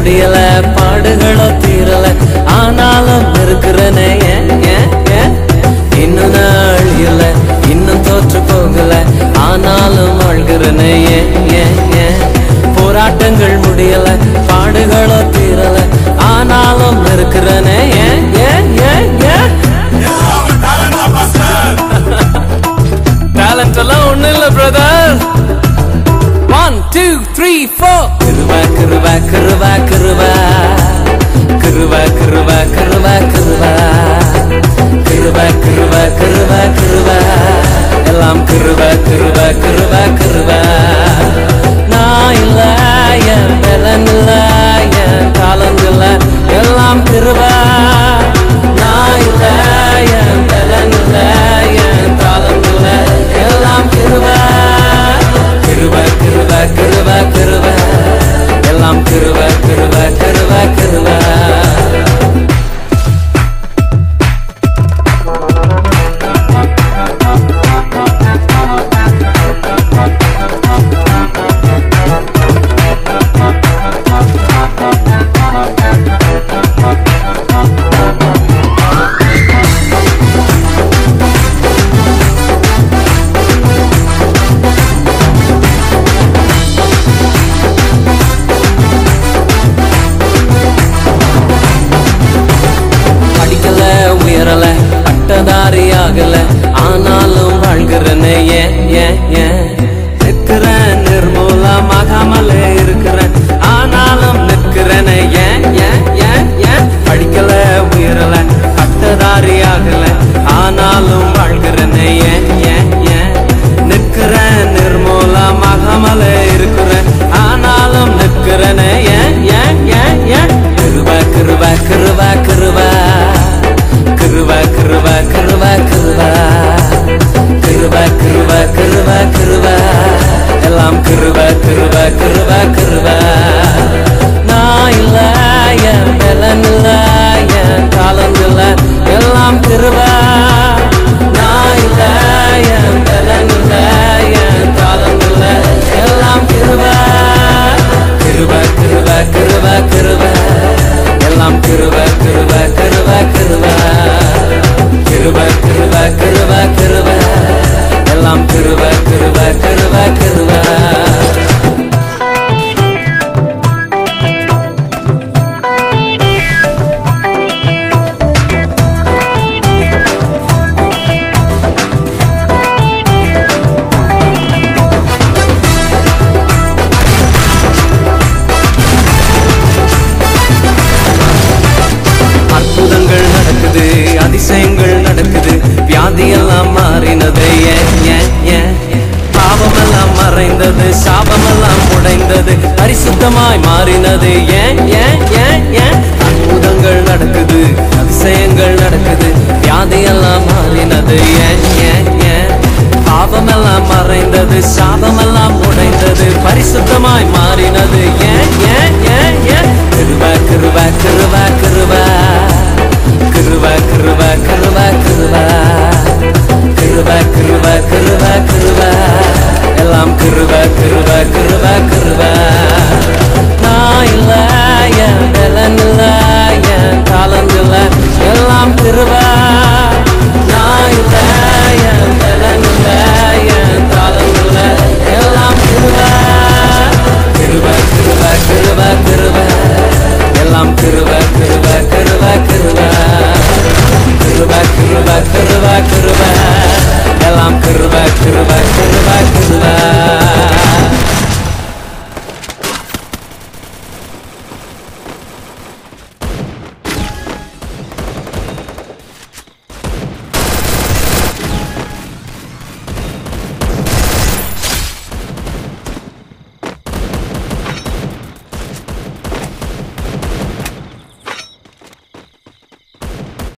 முடியல பாடுகளோ தீரல. ஆனாலும் இருக்கிறனே போ. கிருப கிருப கிருப கிருப கிருப கிருப கிருப கிருப கிருப கிருப கிருப கிருப எல்லாம் திருவர் திருவர். மாறினது பரிசுத்தமாய் மாறினது. ஏன் ஏன் ஏன் ஏன்? அற்புதங்கள் நடக்குது. அதிசயங்கள் நடக்குது. வியாதியெல்லாம் மாறினது. ஏன் ஏன் ஏன்? பாவமெல்லாம் மறைந்தது. சாபமெல்லாம் உடைந்தது. பரிசுத்தமாய் மாறினது. ஏன் ஏன் ஏன் ஏன்? கிருவ கிருவ கிருவ கிருவ கிருவ கிருவ கிருவ கிருவ கிருவ கிருவ கிருவ கிருவ எல்லாம் கிருவ கிருவ கிருவ salam qirg'a qirg'a